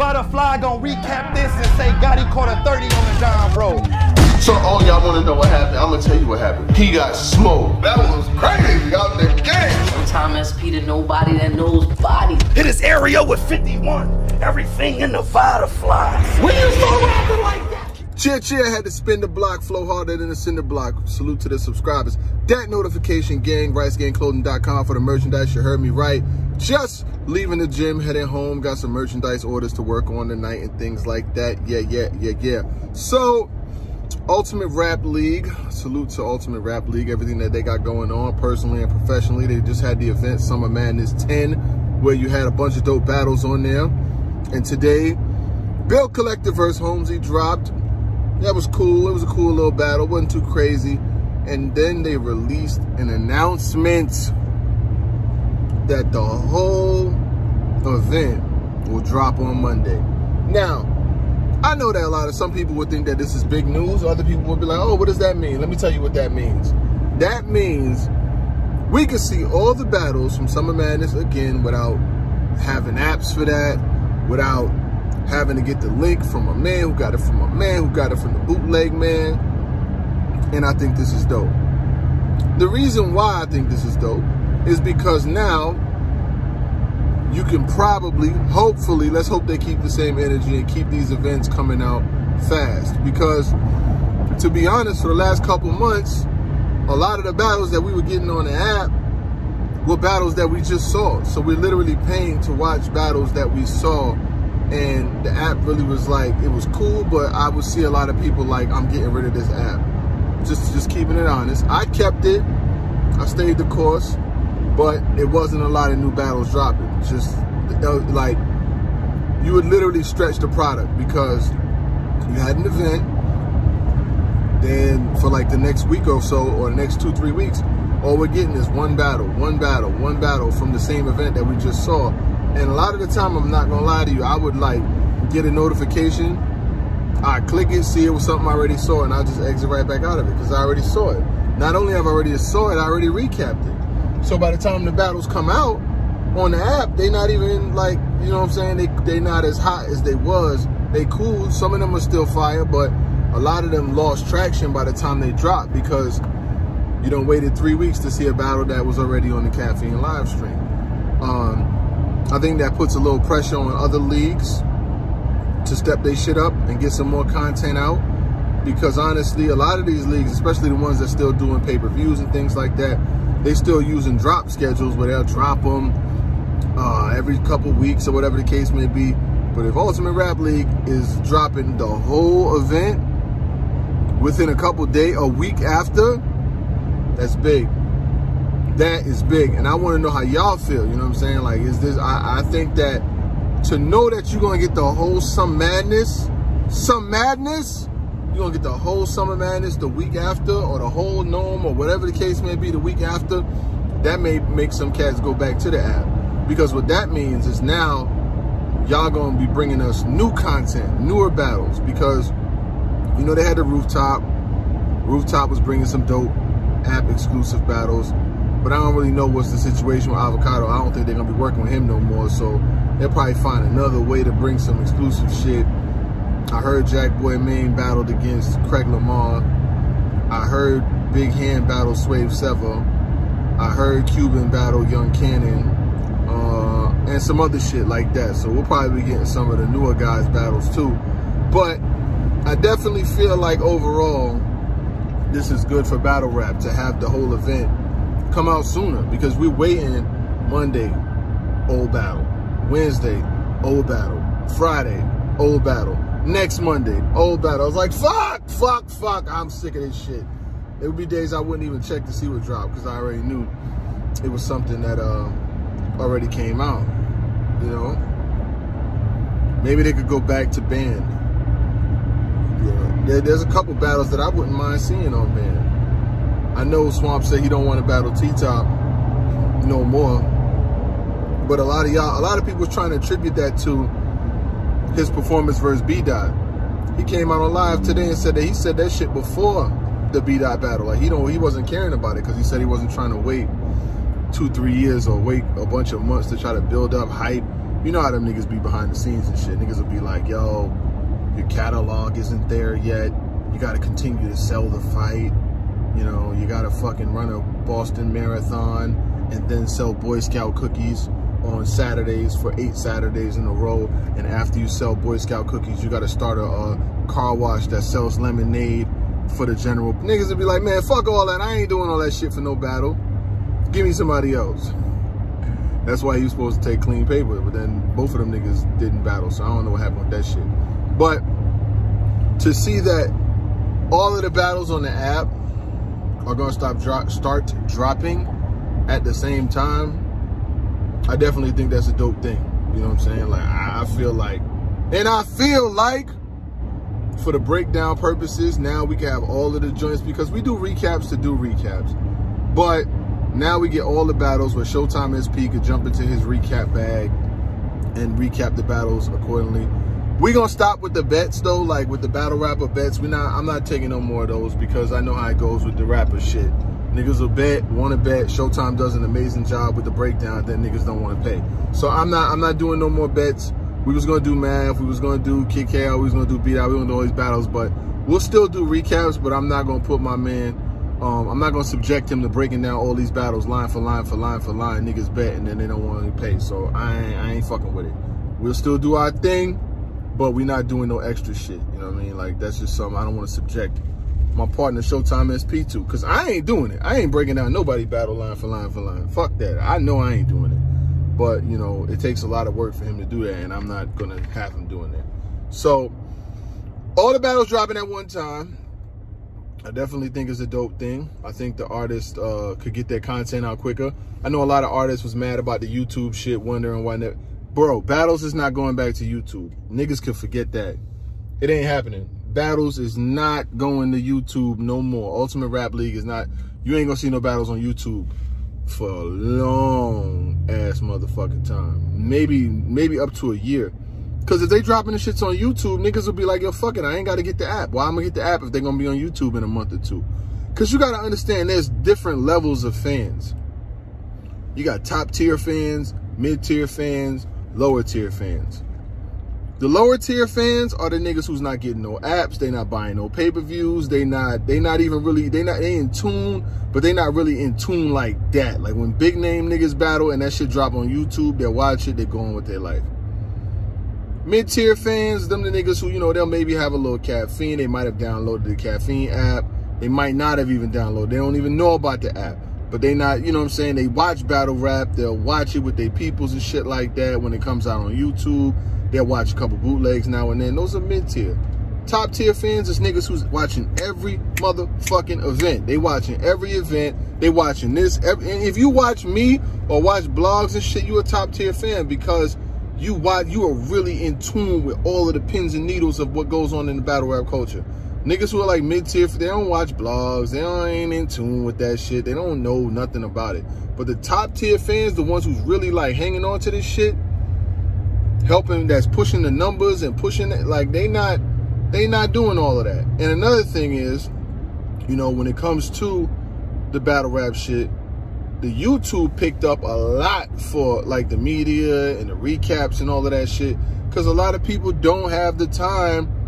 Vada Fly gonna recap this and say Gotti caught a 30 on the John Bro. So all y'all wanna know what happened, I'm gonna tell you what happened. He got smoked. That was crazy out the game. From Tom SP to nobody that knows body. Hit his area with 51. Everything in the Butterfly. When you start rapping like that? Cheer, cheer, had to spin the block, flow harder than a cinder block. Salute to the subscribers. That notification gang, ricegangclothing.com for the merchandise. You heard me right. Just leaving the gym, heading home. Got some merchandise orders to work on tonight and things like that. Yeah, yeah, yeah, yeah. So, Ultimate Rap League. Salute to Ultimate Rap League. Everything that they got going on personally and professionally. They just had the event Summer Madness 10 where you had a bunch of dope battles on there. And today, Bill Collector versus Holmesy dropped that was cool. It was a cool little battle. wasn't too crazy. And then they released an announcement that the whole event will drop on Monday. Now, I know that a lot of some people would think that this is big news. Other people would be like, oh, what does that mean? Let me tell you what that means. That means we can see all the battles from Summer Madness again without having apps for that, without having to get the link from a man who got it from a man who got it from the bootleg man. And I think this is dope. The reason why I think this is dope is because now you can probably, hopefully, let's hope they keep the same energy and keep these events coming out fast. Because to be honest, for the last couple months, a lot of the battles that we were getting on the app were battles that we just saw. So we're literally paying to watch battles that we saw and the app really was like it was cool but i would see a lot of people like i'm getting rid of this app. Just just keeping it honest. I kept it. I stayed the course but it wasn't a lot of new battles dropping. Just uh, like you would literally stretch the product because you had an event then for like the next week or so or the next two three weeks all we're getting is one battle one battle one battle from the same event that we just saw and a lot of the time, I'm not gonna lie to you, I would like get a notification, I click it, see it was something I already saw, and I just exit right back out of it because I already saw it. Not only have I already saw it, I already recapped it. So by the time the battles come out on the app, they not even like, you know what I'm saying? They they not as hot as they was. They cool. Some of them are still fire, but a lot of them lost traction by the time they dropped because you don't waited three weeks to see a battle that was already on the caffeine live stream. Um, I think that puts a little pressure on other leagues to step their shit up and get some more content out. Because honestly, a lot of these leagues, especially the ones that still doing pay-per-views and things like that, they still using drop schedules where they'll drop them uh, every couple weeks or whatever the case may be. But if Ultimate Rap League is dropping the whole event within a couple day, a week after, that's big that is big. And I want to know how y'all feel. You know what I'm saying? Like, is this, I, I think that to know that you're going to get the whole Summer Madness, some madness, you're going to get the whole Summer Madness the week after or the whole NOME or whatever the case may be the week after, that may make some cats go back to the app. Because what that means is now y'all going to be bringing us new content, newer battles. Because, you know, they had the Rooftop. Rooftop was bringing some dope app exclusive battles. But I don't really know what's the situation with Avocado. I don't think they're gonna be working with him no more. So they'll probably find another way to bring some exclusive shit. I heard Jack Boy Main battled against Craig Lamar. I heard Big Hand battle Swave Sevah. I heard Cuban battle Young Cannon. Uh, and some other shit like that. So we'll probably be getting some of the newer guys battles too. But I definitely feel like overall, this is good for battle rap to have the whole event come out sooner because we're waiting Monday, old battle. Wednesday, old battle. Friday, old battle. Next Monday, old battle. I was like, fuck, fuck, fuck. I'm sick of this shit. There would be days I wouldn't even check to see what dropped because I already knew it was something that uh, already came out. You know? Maybe they could go back to band. Yeah. There, there's a couple battles that I wouldn't mind seeing on band. I know Swamp said he don't want to battle T-Top no more. But a lot of y'all, a lot of people was trying to attribute that to his performance versus B-Dot. He came out on live today and said that he said that shit before the B-Dot battle. Like he don't, he wasn't caring about it because he said he wasn't trying to wait two, three years or wait a bunch of months to try to build up hype you know how them niggas be behind the scenes and shit. Niggas will be like, yo, your catalog isn't there yet. You got to continue to sell the fight. You know, you got to fucking run a Boston Marathon and then sell Boy Scout cookies on Saturdays for eight Saturdays in a row. And after you sell Boy Scout cookies, you got to start a, a, car wash that sells lemonade for the general. Niggas would be like, man, fuck all that. I ain't doing all that shit for no battle. Give me somebody else. That's why he was supposed to take clean paper. But then both of them niggas didn't battle. So I don't know what happened with that shit. But to see that all of the battles on the app are going to stop drop, start dropping at the same time, I definitely think that's a dope thing. You know what I'm saying? Like, I, I feel like, and I feel like for the breakdown purposes, now we can have all of the joints because we do recaps to do recaps. But now we get all the battles where Showtime SP could jump into his recap bag and recap the battles accordingly. We gonna stop with the bets though, like with the battle rapper bets. We not. I'm not taking no more of those because I know how it goes with the rapper shit. Niggas will bet, want to bet. Showtime does an amazing job with the breakdown. that niggas don't want to pay. So I'm not. I'm not doing no more bets. We was gonna do math. We was gonna do kick out. We was gonna do beat out. We gonna do all these battles, but we'll still do recaps. But I'm not gonna put my man. Um, I'm not gonna subject him to breaking down all these battles line for line for line for line. Niggas bet and then they don't want to pay. So I ain't, I ain't fucking with it. We'll still do our thing, but we're not doing no extra shit. You know what I mean? Like that's just something I don't want to subject my partner Showtime SP to, cause I ain't doing it. I ain't breaking down nobody battle line for line for line. Fuck that. I know I ain't doing it. But, you know, it takes a lot of work for him to do that, and I'm not going to have him doing that. So, all the battles dropping at one time. I definitely think is a dope thing. I think the artist uh, could get their content out quicker. I know a lot of artists was mad about the YouTube shit, wondering why. Ne- Bro, battles is not going back to YouTube. Niggas can forget that. It ain't happening. Battles is not going to YouTube no more. Ultimate Rap League is not. You ain't gonna see no battles on YouTube for a long ass motherfucking time. Maybe, maybe up to a year. Cause if they dropping the shits on YouTube, niggas will be like, yo, fuck it, I ain't gotta get the app. Why I'm gonna get the app if they're gonna be on YouTube in a month or two? Cause you gotta understand there's different levels of fans. You got top tier fans, mid tier fans, lower tier fans. The lower tier fans are the niggas who's not getting no apps, they not buying no pay-per-views, they not they not even really they not they in tune, but they not really in tune like that. Like when big name niggas battle and that shit drop on YouTube, they watch it, they go on with their life. Mid-tier fans, them the niggas who, you know, they'll maybe have a little caffeine, they might have downloaded the caffeine app, they might not have even downloaded, they don't even know about the app. But they not, you know what I'm saying? They watch battle rap, they'll watch it with their peoples and shit like that when it comes out on YouTube They'll watch a couple bootlegs now and then. Those are mid tier. Top tier fans is niggas who's watching every motherfucking event. They watching every event. They watching this. And if you watch me or watch blogs and shit, you a top tier fan because you watch, you are really in tune with all of the pins and needles of what goes on in the battle rap culture. Niggas who are like mid tier, they don't watch blogs. They don't ain't in tune with that shit. They don't know nothing about it. But the top tier fans, the ones who's really like hanging on to this shit, helping that's pushing the numbers and pushing it like they not they not doing all of that and another thing is you know when it comes to the battle rap shit the youtube picked up a lot for like the media and the recaps and all of that shit because a lot of people don't have the time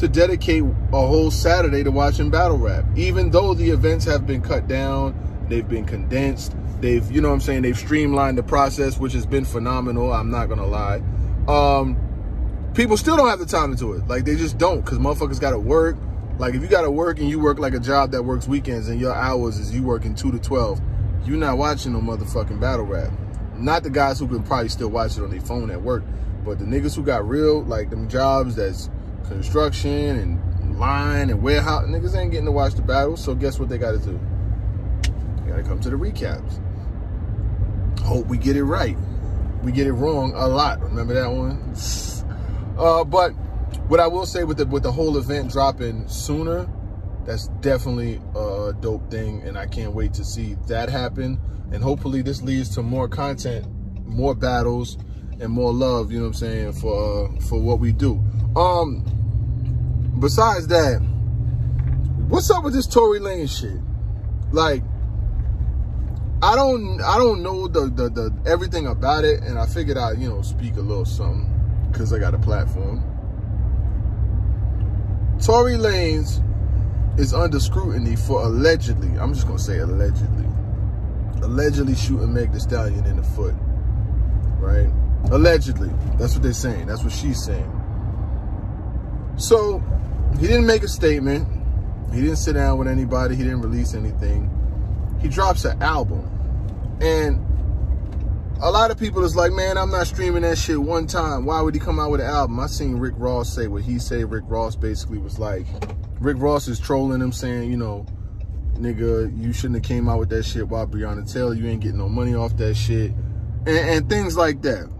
to dedicate a whole saturday to watching battle rap even though the events have been cut down they've been condensed they've you know what i'm saying they've streamlined the process which has been phenomenal i'm not gonna lie um, people still don't have the time to do it. Like they just don't because motherfuckers got to work. Like if you got to work and you work like a job that works weekends and your hours is you working two to 12, you're not watching no motherfucking battle rap. Not the guys who can probably still watch it on their phone at work, but the niggas who got real, like them jobs that's construction and line and warehouse, niggas ain't getting to watch the battle. So guess what they got to do? They got to come to the recaps. Hope we get it right we get it wrong a lot. Remember that one? Uh, but what I will say with the with the whole event dropping sooner, that's definitely a dope thing, and I can't wait to see that happen. And hopefully, this leads to more content, more battles, and more love. You know what I'm saying for uh, for what we do. Um, besides that, what's up with this Tory Lanez shit? Like, I don't I don't know the, the the everything about it, and I figured I'd you know speak a little something because I got a platform. Tory Lanez is under scrutiny for allegedly, I'm just gonna say allegedly, allegedly shooting Meg the Stallion in the foot, right? Allegedly, that's what they're saying. That's what she's saying. So he didn't make a statement. He didn't sit down with anybody. He didn't release anything. He drops an album. And a lot of people is like, man, I'm not streaming that shit one time. Why would he come out with an album? I seen Rick Ross say what he said. Rick Ross basically was like, Rick Ross is trolling him saying, you know, nigga, you shouldn't have came out with that shit while Breonna Taylor. You ain't getting no money off that shit. And, and things like that.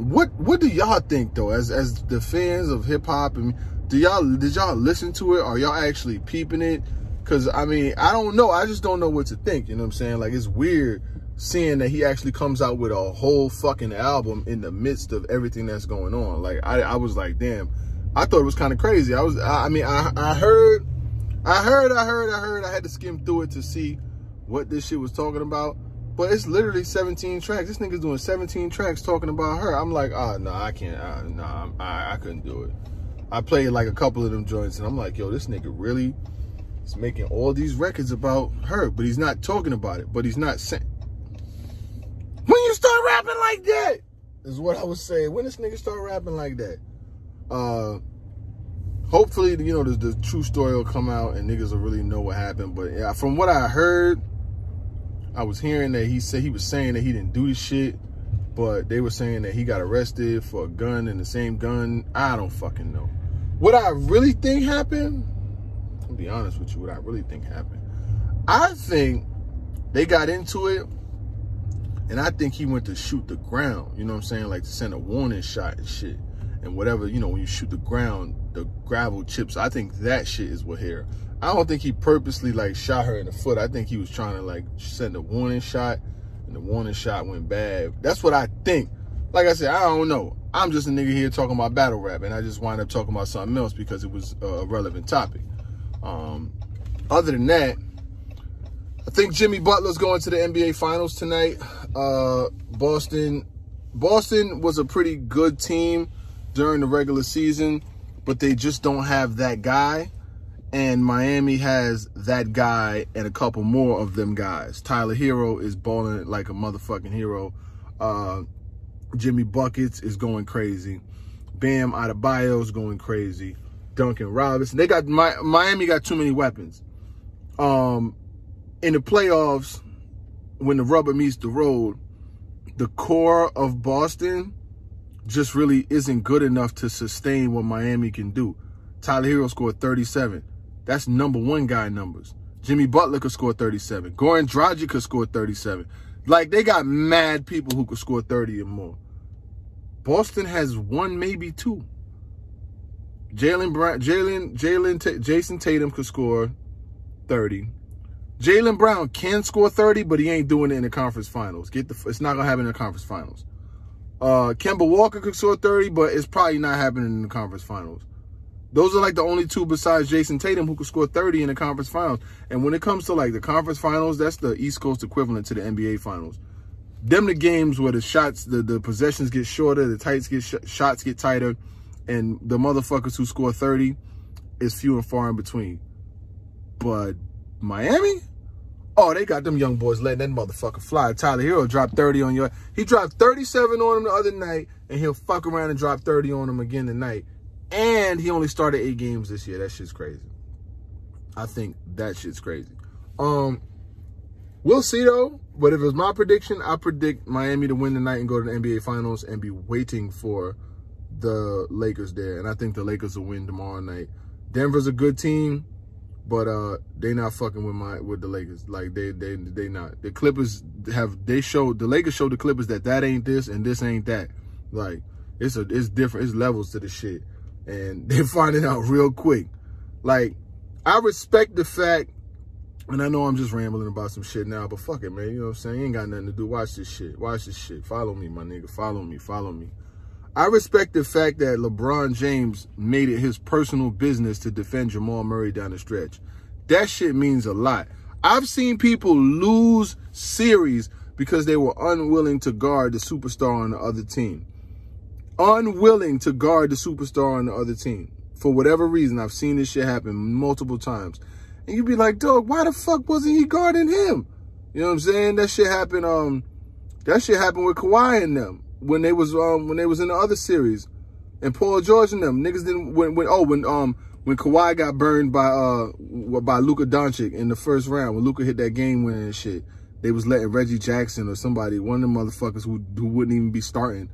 What what do y'all think though, as as the fans of hip hop and do y'all did y'all listen to it? Are y'all actually peeping it? Cause I mean, I don't know. I just don't know what to think. You know what I'm saying? Like it's weird seeing that he actually comes out with a whole fucking album in the midst of everything that's going on. Like I, I was like, damn, I thought it was kind of crazy. I was, I, I mean, I, I heard, I heard, I heard, I heard, I had to skim through it to see what this shit was talking about. But it's literally 17 tracks. This nigga's doing 17 tracks talking about her. I'm like, oh, no, I can't. Uh, I, I couldn't do it. I played like a couple of them joints and I'm like, yo, this nigga really is making all these records about her, but he's not talking about it. But he's not saying, when you start rapping like that, is what I was saying. When this nigga start rapping like that, uh, hopefully, you know, the, the true story will come out and niggas will really know what happened. But yeah, from what I heard, I was hearing that he said he was saying that he didn't do the shit, but they were saying that he got arrested for a gun and the same gun. I don't fucking know. What I really think happened, I'll be honest with you, what I really think happened. I think they got into it and I think he went to shoot the ground, you know what I'm saying? Like to send a warning shot and shit. And whatever, you know, when you shoot the ground, the gravel chips. I think that shit is what here. I don't think he purposely like shot her in the foot. I think he was trying to like send a warning shot and the warning shot went bad. That's what I think. Like I said, I don't know. I'm just a nigga here talking about battle rap and I just wind up talking about something else because it was a relevant topic. Um, other than that, I think Jimmy Butler's going to the NBA Finals tonight. Uh, Boston, Boston was a pretty good team during the regular season, but they just don't have that guy. And Miami has that guy and a couple more of them guys. Tyler Herro is balling like a motherfucking hero. Uh, Jimmy Buckets is going crazy. Bam Adebayo is going crazy. Duncan Robinson. They got Miami got too many weapons. Um, in the playoffs, when the rubber meets the road, the core of Boston just really isn't good enough to sustain what Miami can do. Tyler Herro scored 37. That's number one guy numbers. Jimmy Butler could score 37. Goran Dragic could score 37. Like, they got mad people who could score 30 or more. Boston has one, maybe two. Jaylen Brown, Jalen, Jalen, Jayson Tatum could score 30. Jaylen Brown can score 30, but he ain't doing it in the conference finals. Get the it's not gonna happen in the conference finals. Uh Kemba Walker could score 30, but it's probably not happening in the conference finals. Those are like the only two besides Jayson Tatum who could score 30 in the conference finals. And when it comes to like the conference finals, that's the East Coast equivalent to the NBA finals. Them the games where the shots, the, the possessions get shorter, the tights get sh shots get tighter, and the motherfuckers who score 30 is few and far in between. But Miami, Oh, they got them young boys letting that motherfucker fly. Tyler Herro dropped 30 on your... He dropped 37 on him the other night, and he'll fuck around and drop 30 on him again tonight. And he only started eight games this year. That shit's crazy. I think that shit's crazy. Um, We'll see, though. But if it's my prediction, I predict Miami to win tonight and go to the NBA Finals and be waiting for the Lakers there. And I think the Lakers will win tomorrow night. Denver's a good team. But uh, they not fucking with my with the Lakers. Like they they they not. The Clippers have they showed the Lakers showed the Clippers that that ain't this and this ain't that. Like it's a it's different. It's levels to the shit, and they finding out real quick. Like I respect the fact, and I know I'm just rambling about some shit now, but fuck it, man. You know what I'm saying? Ain't got nothing to do. Watch this shit. Watch this shit. Follow me, my nigga. Follow me. Follow me. I respect the fact that LeBron James made it his personal business to defend Jamal Murray down the stretch. That shit means a lot. I've seen people lose series because they were unwilling to guard the superstar on the other team. Unwilling to guard the superstar on the other team. For whatever reason, I've seen this shit happen multiple times. And you'd be like, dog, why the fuck wasn't he guarding him? You know what I'm saying? That shit happened, um, that shit happened with Kawhi and them when they was um when they was in the other series. And Paul George and them. Niggas didn't when when oh when um when Kawhi got burned by uh by Luka Doncic in the first round, when Luka hit that game winning shit, they was letting Reggie Jackson or somebody, one of the motherfuckers who, who wouldn't even be starting,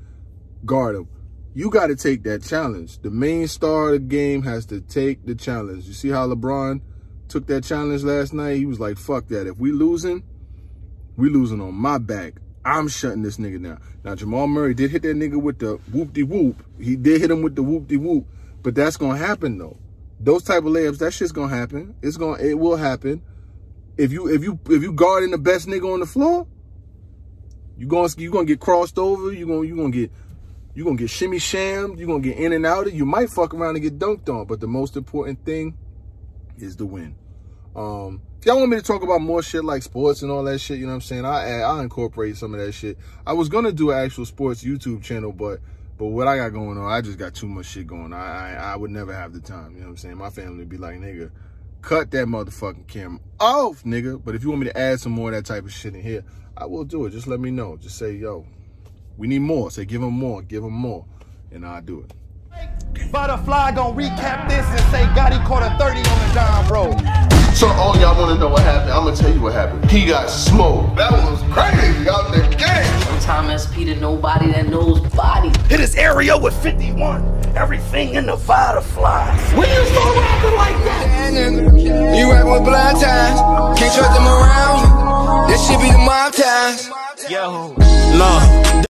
guard him. You got to take that challenge. The main star of the game has to take the challenge. You see how LeBron took that challenge last night? He was like, fuck that. If we losing, we losing on my back. I'm shutting this nigga down. Now, Jamal Murray did hit that nigga with the whoop-de-whoop. He did hit him with the whoop-de-whoop. But that's going to happen, though. Those type of layups, that shit's going to happen. It's going to, it will happen. If you, if you, if you guarding the best nigga on the floor, you going to, you going to get crossed over. You going, you going to get, you going to get shimmy shammed. You're going to get in and out. Of. You might fuck around and get dunked on. But the most important thing is the win. Um, if y'all want me to talk about more shit like sports and all that shit, you know what I'm saying? I I incorporate some of that shit. I was gonna do an actual sports YouTube channel, but but what I got going on, I just got too much shit going. I, I, I would never have the time, you know what I'm saying? My family would be like, nigga, cut that motherfucking camera off, nigga. But if you want me to add some more of that type of shit in here, I will do it. Just let me know. Just say, yo, we need more. Say, give them more, give them more, and I'll do it. Vada Fly gonna recap this and say God he caught a 30 on the Don Road. So all y'all wanna know what happened, I'm gonna tell you what happened. He got smoked. That was crazy out the game. Sometimes SP to nobody that knows body. Hit this area with 51. Everything in Nevada flies. When you start rapping like that? You rapping with blind ties. Can't trust them around you. This should be the mob ties. Yo. Look.